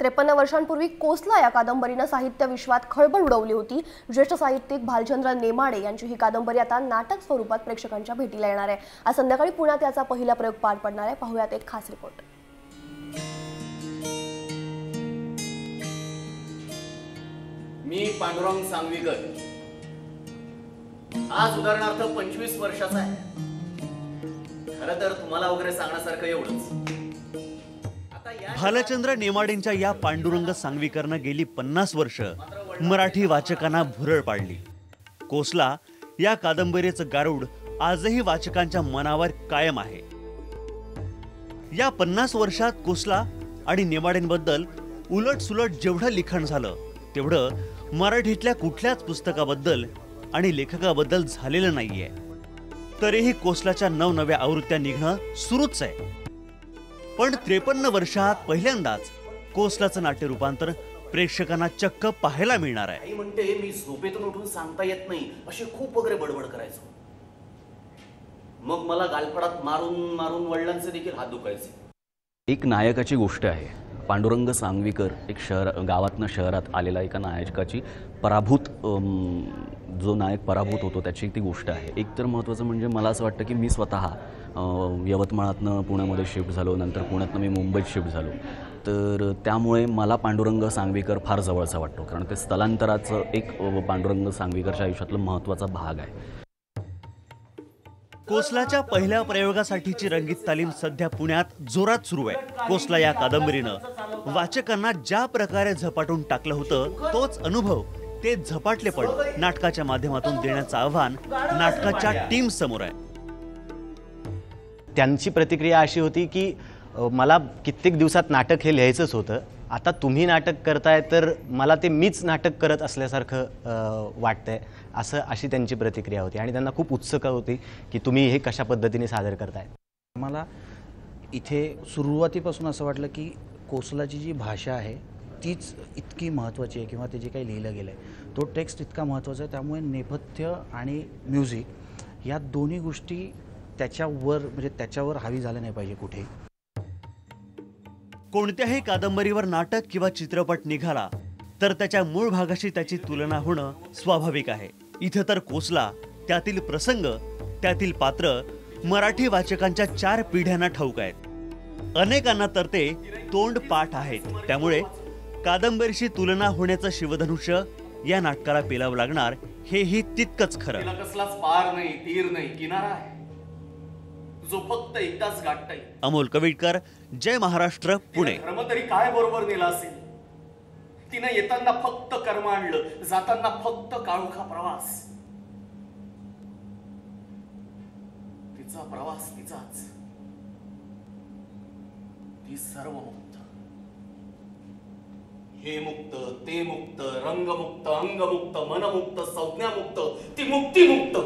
त्रेपन्न वर्षांपूर्वी कोसला या कादंबरीनं साहित्य विश्वात खळबळ उडवली होती. ज्येष्ठ साहित्यिक भालचंद्र नेमाडे यांची ही कादंबरी आता नाटक स्वरूपात प्रेक्षकांच्या भेटीला येणार आहे. आज संध्याकाळी पुण्यात याचा पहिला प्रयोग पार पडणार आहे. पाहुयात एक खास रिपोर्ट. मी पांडुरंग सांगवीकर. आज उदाहरणार्थ पंचवीस वर्षाचा आहे. खर तर तुम्हाला वगैरे सांगण्यासारखं एवढंच. भालचंद्र नेमाडेंच्या या पांडुरंग सांगवीकरनं गेली पन्नास वर्ष. मराठी वाचकांना भुरळ पाडली. कोसला या कादंबरीचं गारुड आजही वाचकांच्या मनावर कायम आहे. या पन्नास वर्षात कोसला आणि नेमाडेंबद्दल उलट सुलट जेवढं लिखाण झालं तेवढं मराठीतल्या कुठल्याच पुस्तकाबद्दल आणि लेखकाबद्दल झालेलं नाहीये. तरीही कोसलाच्या नवनव्या आवृत्त्या निघणं सुरूच आहे. पण त्रेपन्न वर्षात पहिल्यांदाच कोसलाचं नाट्य रूपांतर प्रेक्षकांना चक्क पाहायला मिळणार आहे. आई म्हणते मी झोपेतून उठून सांगता येत नाही. असे खूप वगैरे बडबड करायचो. मग मला गालफडात मारून मारून वडिलांचे देखील हात दुखायचे. एक नायकाची गोष्ट आहे. पांडुरंग सांगवीकर एक शहर गावातनं शहरात आलेला एका नायकाची पराभूत जो नायक पराभूत होतो त्याची ती गोष्ट आहे. एक तर महत्त्वाचं म्हणजे मला असं वाटतं की मी स्वतः यवतमाळातनं पुण्यामध्ये शिफ्ट झालो नंतर पुण्यातनं मी मुंबईत शिफ्ट झालो. तर त्यामुळे मला पांडुरंग सांगवीकर फार जवळचा वाटतो. कारण ते स्थलांतराचं एक पांडुरंग सांगवीकरच्या आयुष्यातलं महत्त्वाचा भाग आहे. कोसलाच्या पहिल्या प्रयोगासाठीची रंगीत तालीम सध्या पुण्यात जोरात सुरू आहे. कोसला या कादंबरीनं वाचकांना ज्या प्रकारे झपाटून टाकलं होतं तोच अनुभव ते झपाटले पण नाटकाच्या माध्यमातून देण्याचं आव्हान नाटकाच्या टीम समोर आहे. त्यांची प्रतिक्रिया अशी होती की मला कित्येक दिवसात नाटक हे लिहायचंच होतं. आता तुम्ही नाटक करताय तर मला ते मीच नाटक करत असल्यासारखं वाटतंय असं अशी त्यांची प्रतिक्रिया होती. आणि त्यांना खूप उत्सुकता होती की तुम्ही हे कशा पद्धतीने सादर करताय. मला इथे सुरुवातीपासून असं वाटलं की कोसलाची जी भाषा आहे तीच इतकी महत्त्वाची आहे किंवा ते जे काही लिहिलं गेलं आहे तो टेक्स्ट इतका महत्त्वाचा आहे. त्यामुळे नेपथ्य आणि म्युझिक या दोन्ही गोष्टी त्याच्यावर म्हणजे त्याच्यावर हावी झाल्या नाही पाहिजे कुठे कोणत्याही कादंबरीवर नाटक किंवा चित्रपट निघाला तर त्याच्या मूळ भागाशी त्याची तुलना होणं स्वाभाविक आहे. इथं तर कोसला त्यातील प्रसंग त्यातील पात्र मराठी वाचकांच्या चार पिढ्यांना ठाऊक आहेत. अनेकांना तर ते तोंड पाठ आहेत. त्यामुळे कादंबरीशी तुलना होण्याचं शिवधनुष्य या नाटकाला पेलावं लागणार हेही तितकंच खरं. कसलाच पार नाही तीर नाही किनारा आहे. जो फक्त एकदाच गाठता येईल. अमोल कविटकर जय महाराष्ट्र पुणे. धर्म तरी काय बरोबर नेला असेल? तिनं येताना फक्त कर्म आणलं जाताना फक्त काळोखा प्रवास. तिचा प्रवास तिचाच. ती सर्व मुक्त हे मुक्त ते मुक्त रंगमुक्त अंगमुक्त मनमुक्त संज्ञामुक्त ती मुक्ती मुक्त.